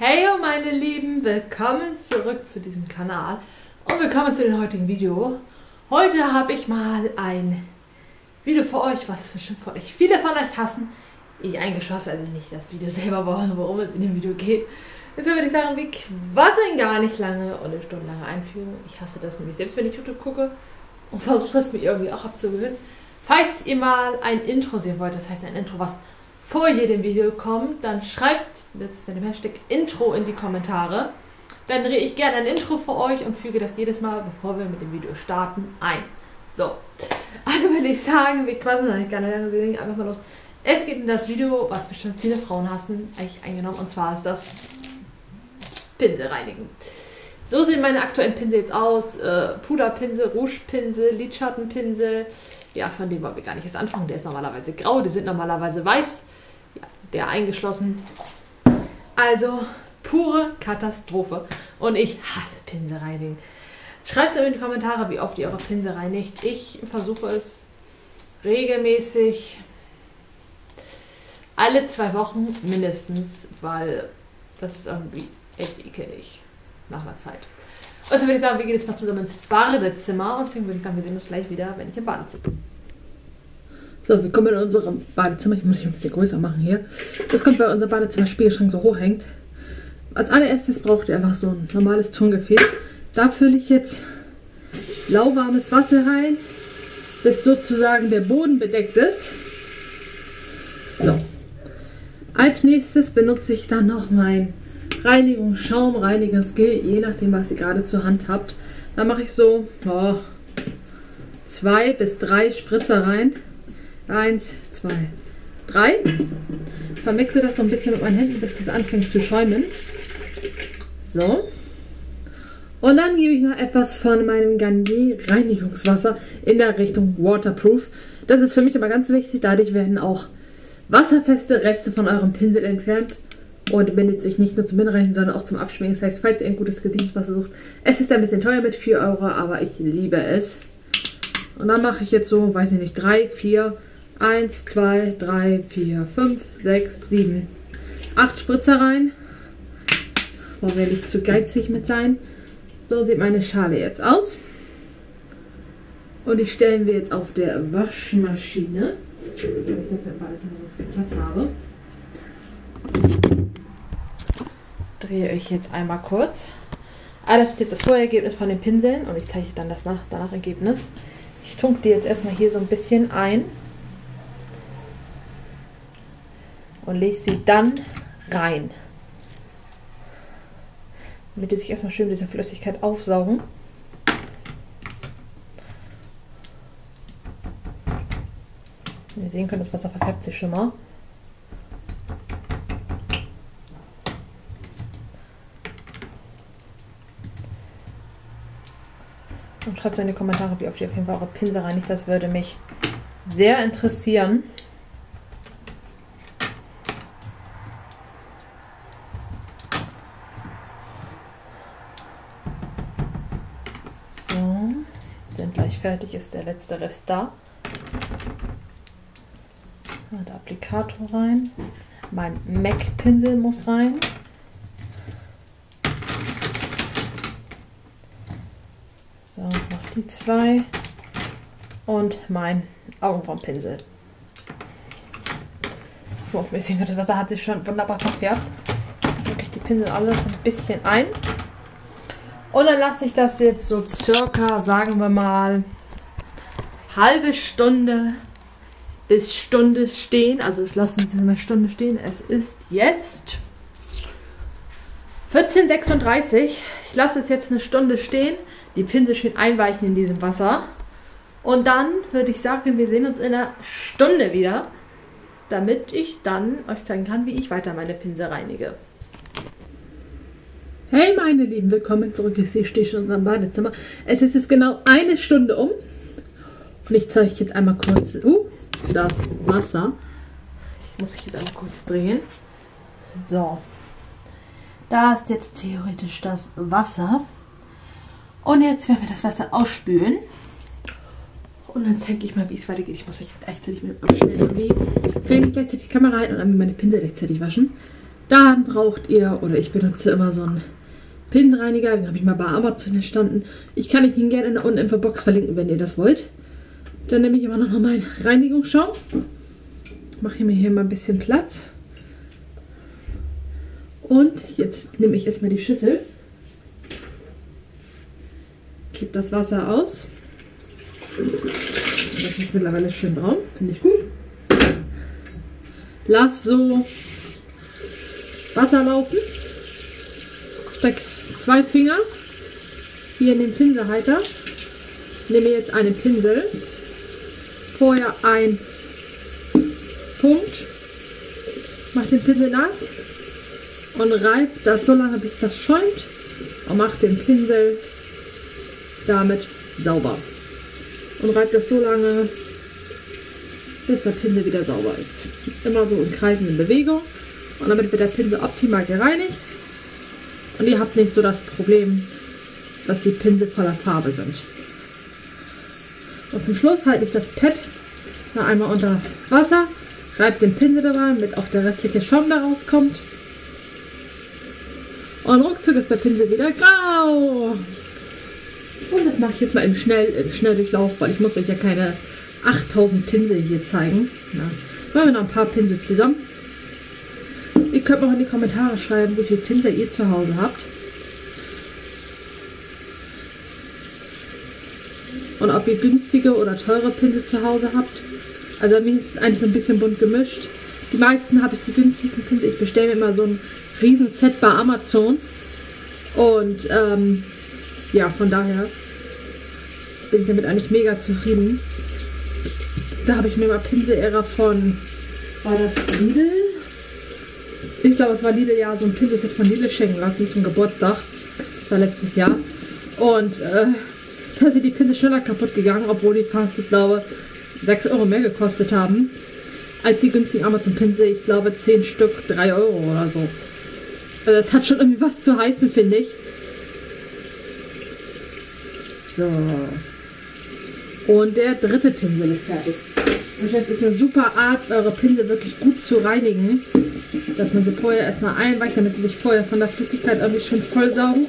Hey meine Lieben, willkommen zurück zu diesem Kanal und willkommen zu dem heutigen Video. Heute habe ich mal ein Video für euch, was bestimmt von euch viele von euch hassen. Ich eingeschossen, also nicht das Video selber, worum es in dem Video geht. Deshalb würde ich sagen, wir quasseln gar nicht lange und eine stundenlange Einführung. Ich hasse das nämlich selbst, wenn ich YouTube gucke und versuche das mir irgendwie auch abzugewöhnen. Falls ihr mal ein Intro sehen wollt, das heißt ein Intro, was vor jedem Video kommt, dann schreibt jetzt mit dem Hashtag Intro in die Kommentare. Dann drehe ich gerne ein Intro für euch und füge das jedes Mal, bevor wir mit dem Video starten, ein. So, also würde ich sagen, wir quasi eigentlich gar nicht lange, wir legen einfach mal los. Es geht in das Video, was bestimmt viele Frauen hassen, eigentlich eingenommen, und zwar ist das Pinsel reinigen. So sehen meine aktuellen Pinsel jetzt aus. Äh, Puderpinsel, Rougepinsel, Lidschattenpinsel. Ja, von dem wollen wir gar nicht jetzt anfangen. Der ist normalerweise grau, die sind normalerweise weiß. Der eingeschlossen. Also, pure Katastrophe. Und ich hasse Pinsel reinigen. Schreibt es in die Kommentare, wie oft ihr eure Pinsel reinigt. Ich versuche es regelmäßig alle zwei Wochen mindestens, weil das ist irgendwie echt ekelig nach einer Zeit. Also würde ich sagen, wir gehen jetzt mal zusammen ins Badezimmer und deswegen würde ich sagen, wir sehen uns gleich wieder, wenn ich im Badezimmer bin. So, wir kommen in unserem Badezimmer. Ich muss mich ein bisschen größer machen hier. Das kommt, weil unser Badezimmer-Spiegelschrank so hoch hängt. Als allererstes braucht ihr einfach so ein normales Tongefäß. Da fülle ich jetzt lauwarmes Wasser rein, bis sozusagen der Boden bedeckt ist. So. Als nächstes benutze ich dann noch mein Reinigungsschaum, Reinigungsgel, je nachdem, was ihr gerade zur Hand habt. Da mache ich so oh, zwei bis drei Spritzer rein. Eins, zwei, drei. Vermixe das so ein bisschen mit meinen Händen, bis das anfängt zu schäumen. So. Und dann gebe ich noch etwas von meinem Garnier Reinigungswasser in der Richtung Waterproof. Das ist für mich aber ganz wichtig, dadurch werden auch wasserfeste Reste von eurem Pinsel entfernt und bindet sich nicht nur zum Innenreinigen, sondern auch zum Abschminken. Das heißt, falls ihr ein gutes Gesichtswasser sucht, es ist ein bisschen teuer mit 4 Euro, aber ich liebe es. Und dann mache ich jetzt so, weiß ich nicht, 3, 4, 1, 2, 3, 4, 5, 6, 7, 8 Spritzer rein. Wollen wir nicht zu geizig mit sein. So sieht meine Schale jetzt aus. Und die stellen wir jetzt auf der Waschmaschine. Ich dafür Platz habe drehe euch jetzt einmal kurz. Ah, das ist jetzt das Vorergebnis von den Pinseln und ich zeige euch dann das nach, danach Ergebnis. Ich tunke die jetzt erstmal hier so ein bisschen ein und lege sie dann rein. Damit die sich erstmal schön mit dieser Flüssigkeit aufsaugen. Wie ihr sehen könnt, das Wasser verfärbt sich schon mal. Und schreibt in die Kommentare, wie oft ihr auf jeden Fall eure Pinsel reinigt. Das würde mich sehr interessieren. So, sind gleich fertig, ist der letzte Rest da. Der Applikator rein. Mein MAC-Pinsel muss rein. die zwei und mein Augenbrauenpinsel. So, ein bisschen das Wasser hat sich schon wunderbar verfärbt. Jetzt drücke ich die Pinsel alles ein bisschen ein. Und dann lasse ich das jetzt so circa, sagen wir mal, halbe Stunde bis Stunde stehen. Also ich lasse es eine Stunde stehen. Es ist jetzt 14.36 Ich lasse es jetzt eine Stunde stehen die Pinsel schön einweichen in diesem Wasser. Und dann würde ich sagen, wir sehen uns in einer Stunde wieder, damit ich dann euch zeigen kann, wie ich weiter meine Pinsel reinige. Hey meine Lieben, willkommen zurück. Ich stehe schon in unserem Badezimmer. Es ist jetzt genau eine Stunde um. Und ich zeige euch jetzt einmal kurz uh, das Wasser. Ich muss mich jetzt einmal kurz drehen. So. Da ist jetzt theoretisch das Wasser. Und jetzt werden wir das Wasser ausspülen. Und dann zeige ich mal, wie es weitergeht. Ich muss euch gleichzeitig mit bewegen. Ich bringe gleichzeitig die Kamera rein und dann meine Pinsel gleichzeitig waschen. Dann braucht ihr, oder ich benutze immer so einen Pinselreiniger, den habe ich mal bei Amazon erstanden. Ich kann ihn gerne unten in der Box verlinken, wenn ihr das wollt. Dann nehme ich immer noch mal meinen Reinigungsschaum. Mache mir hier mal ein bisschen Platz. Und jetzt nehme ich erstmal die Schüssel. Kipp das Wasser aus. Das ist mittlerweile schön braun. Finde ich gut. Lass so Wasser laufen. Zwei Finger hier in den Pinselhalter. Nehme jetzt einen Pinsel. Vorher ein Punkt. Mach den Pinsel nass und reibt das so lange, bis das schäumt und macht den Pinsel damit sauber. Und reibt das so lange, bis der Pinsel wieder sauber ist. Immer so in kreisenden Bewegung und damit wird der Pinsel optimal gereinigt und ihr habt nicht so das Problem, dass die Pinsel voller Farbe sind. Und zum Schluss halte ich das Pad noch einmal unter Wasser, reibe den Pinsel dabei, damit auch der restliche Schaum da rauskommt und ruckzuck ist der Pinsel wieder grau. Und das mache ich jetzt mal im, Schnell, im Schnelldurchlauf, weil ich muss euch ja keine 8000 Pinsel hier zeigen. Machen wir noch ein paar Pinsel zusammen. Ihr könnt auch in die Kommentare schreiben, wie viele Pinsel ihr zu Hause habt. Und ob ihr günstige oder teure Pinsel zu Hause habt. Also mir ist eigentlich so ein bisschen bunt gemischt. Die meisten habe ich die günstigsten Pinsel. Ich bestelle mir immer so ein Riesenset bei Amazon. Und ähm, ja, von daher bin ich damit eigentlich mega zufrieden. Da habe ich mir mal Pinselära von war das Lidl? Ich glaube, es war Lidl, ja, so ein Pinselset von Lidl schenken lassen zum Geburtstag. Das war letztes Jahr. Und äh, da sind die Pinsel schneller kaputt gegangen, obwohl die fast, ich glaube, 6 Euro mehr gekostet haben. Als die günstigen Amazon Pinsel, ich glaube 10 Stück, 3 Euro oder so. Also das hat schon irgendwie was zu heißen, finde ich. So. Und der dritte Pinsel ist fertig. Und das ist eine super Art, eure Pinsel wirklich gut zu reinigen. Dass man sie vorher erstmal einweicht, damit sie sich vorher von der Flüssigkeit irgendwie schon voll saugen.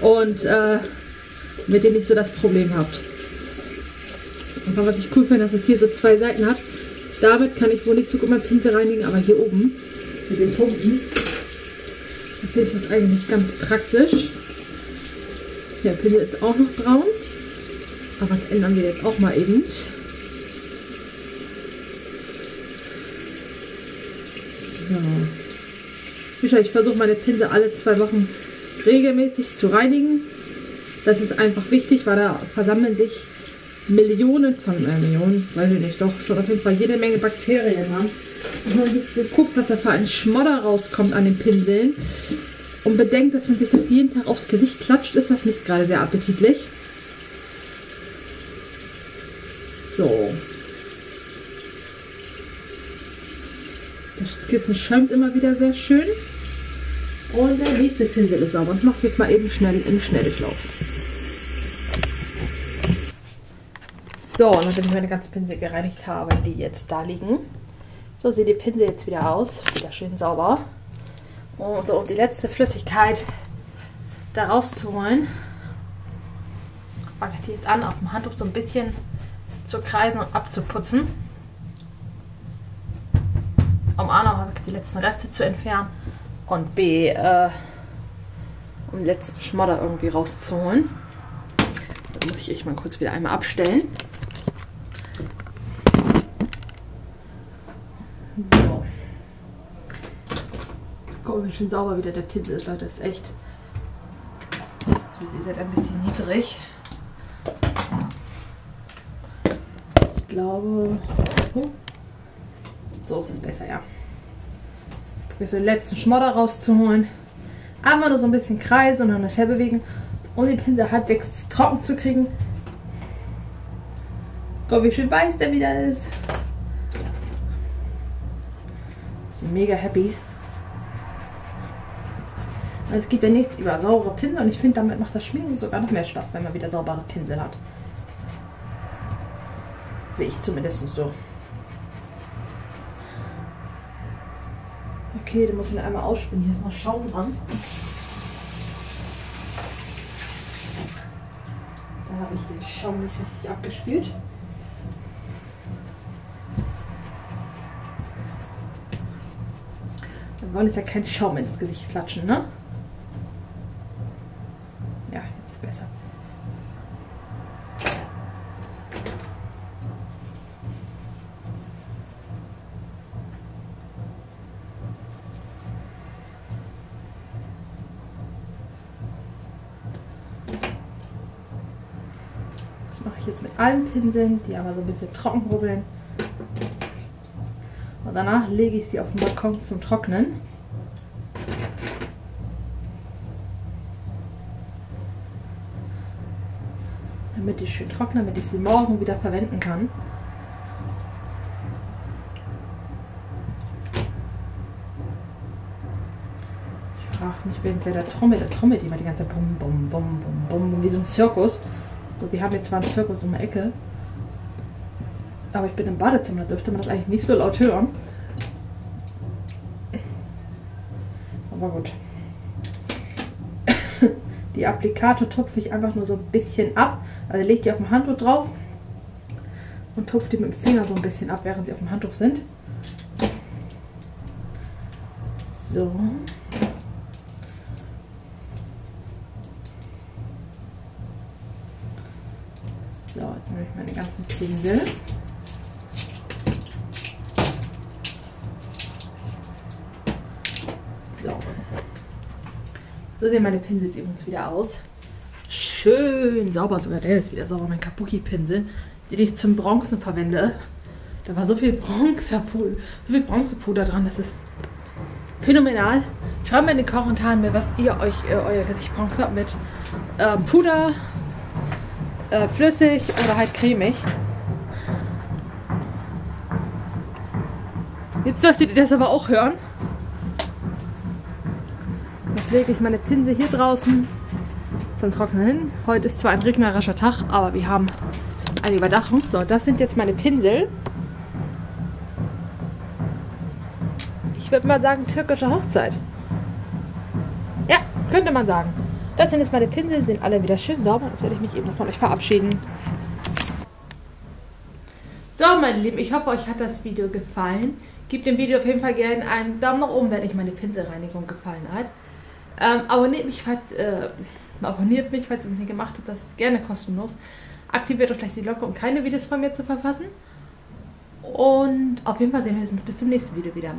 Und äh, mit ihr nicht so das Problem habt. Und was ich cool finde, dass es hier so zwei Seiten hat. Damit kann ich wohl nicht so gut mein Pinsel reinigen, aber hier oben mit den Punkten. Finde ich das eigentlich ganz praktisch. Der Pinsel ist auch noch braun. Aber das ändern wir jetzt auch mal eben. So. Ich versuche meine Pinsel alle zwei Wochen regelmäßig zu reinigen. Das ist einfach wichtig, weil da versammeln sich Millionen von äh, Millionen, weiß ich nicht, doch schon auf jeden Fall jede Menge Bakterien haben. Und man guckt, was da für ein Schmodder rauskommt an den Pinseln und bedenkt, dass man sich das jeden Tag aufs Gesicht klatscht, ist das nicht gerade sehr appetitlich. So. Das Kissen schäumt immer wieder sehr schön. Und der nächste Pinsel ist sauber. Ich mache jetzt mal eben schnell im Schnelldurchlauf. So, nachdem ich meine ganzen Pinsel gereinigt habe, die jetzt da liegen. So sieht die Pinsel jetzt wieder aus. Wieder schön sauber. Und so, um die letzte Flüssigkeit da rauszuholen, fange ich die jetzt an, auf dem Handtuch so ein bisschen zu kreisen und abzuputzen. Um A noch die letzten Reste zu entfernen und B, äh, um den letzten Schmodder irgendwie rauszuholen. Da muss ich euch mal kurz wieder einmal abstellen. So. Guck mal, wie schön sauber wieder der Pinsel ist, Leute. Das ist echt. Ihr seid ein bisschen niedrig. Ich glaube. Oh. So ist es besser, ja. Bis den letzten Schmodder rauszuholen. Einmal nur so ein bisschen kreisen und dann schnell bewegen, um den Pinsel halbwegs trocken zu kriegen. Guck, wie schön weiß der wieder ist. mega happy. Es gibt ja nichts über saubere Pinsel und ich finde, damit macht das Schminken sogar noch mehr Spaß, wenn man wieder saubere Pinsel hat. Sehe ich zumindest so. Okay, den muss ich einmal ausspielen. Hier ist noch Schaum dran. Da habe ich den Schaum nicht richtig abgespült. Wir wollen jetzt ja keinen Schaum ins Gesicht klatschen, ne? Ja, jetzt ist besser. Das mache ich jetzt mit allen Pinseln, die aber so ein bisschen trocken rubbeln. Und danach lege ich sie auf den Balkon zum Trocknen. Damit die schön trocknen, damit ich sie morgen wieder verwenden kann. Ich frage mich, wer der trommelt. Der trommelt immer die ganze Bum, Bum, Bum, Bum, Bum, wie so ein Zirkus. Wir haben jetzt zwar einen Zirkus um die Ecke, aber ich bin im Badezimmer, da dürfte man das eigentlich nicht so laut hören. Aber gut. Die Applikator tupfe ich einfach nur so ein bisschen ab. Also lege die auf dem Handtuch drauf und tupfe die mit dem Finger so ein bisschen ab, während sie auf dem Handtuch sind. So, jetzt nehme ich meine ganzen Pinsel. So. So sehen meine Pinsel übrigens wieder aus. Schön sauber, sogar der ist wieder sauber, mein Kabuki-Pinsel, den ich zum Bronzen verwende. Da war so viel Bronzepuder, so viel Bronzepuder dran, das ist phänomenal. Schreibt mir in den Kommentaren, was ihr euch äh, euer Gesicht bronzt habt mit ähm, Puder, äh, flüssig oder halt cremig. Jetzt solltet ihr das aber auch hören. Jetzt lege ich meine Pinsel hier draußen zum Trocknen hin. Heute ist zwar ein regnerischer Tag, aber wir haben eine Überdachung. So, das sind jetzt meine Pinsel. Ich würde mal sagen, türkische Hochzeit. Ja, könnte man sagen. Das sind jetzt meine Pinsel, sind alle wieder schön sauber. Jetzt werde ich mich eben noch von euch verabschieden. So, meine Lieben, ich hoffe, euch hat das Video gefallen. Gebt dem Video auf jeden Fall gerne einen Daumen nach oben, wenn euch meine Pinselreinigung gefallen hat. Ähm, abonniert mich, falls äh, abonniert mich, falls ihr es nicht gemacht habt. Das ist gerne kostenlos. Aktiviert auch gleich die Glocke, um keine Videos von mir zu verpassen. Und auf jeden Fall sehen wir uns bis zum nächsten Video wieder.